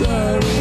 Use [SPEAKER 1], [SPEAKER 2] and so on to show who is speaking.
[SPEAKER 1] Sorry.